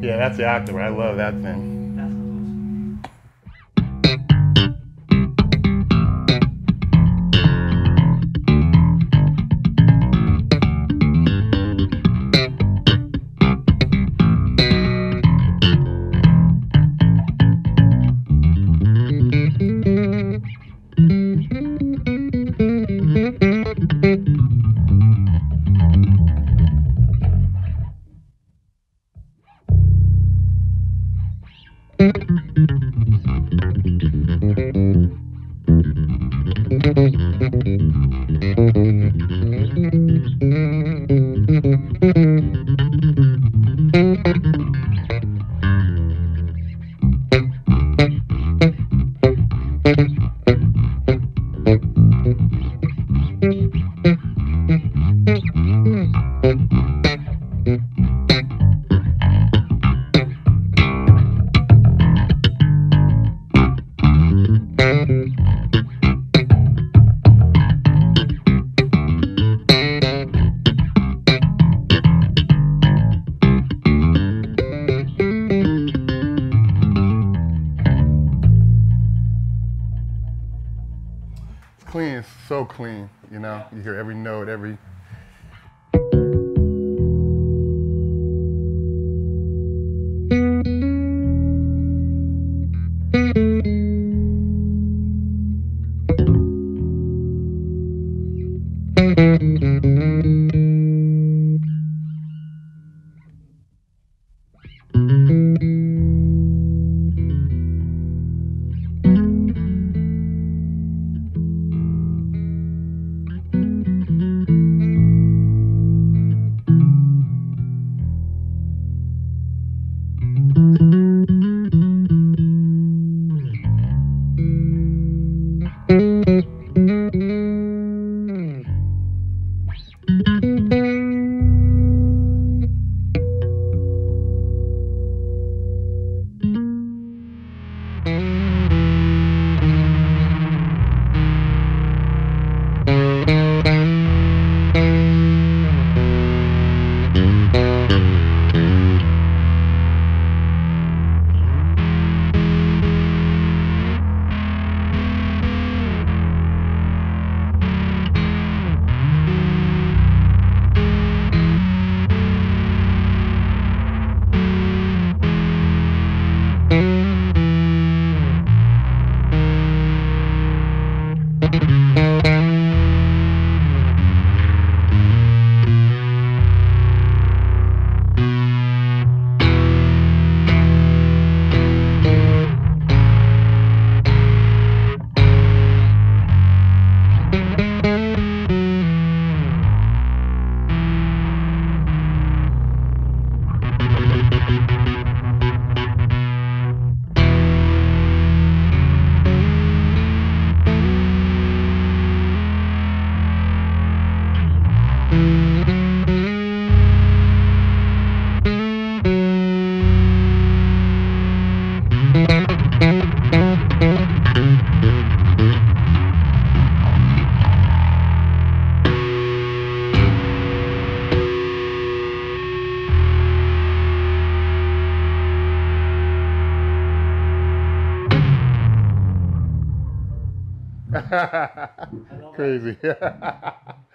Yeah, that's the octave. I love that thing. It's so clean. You know, you hear every note, every. Crazy.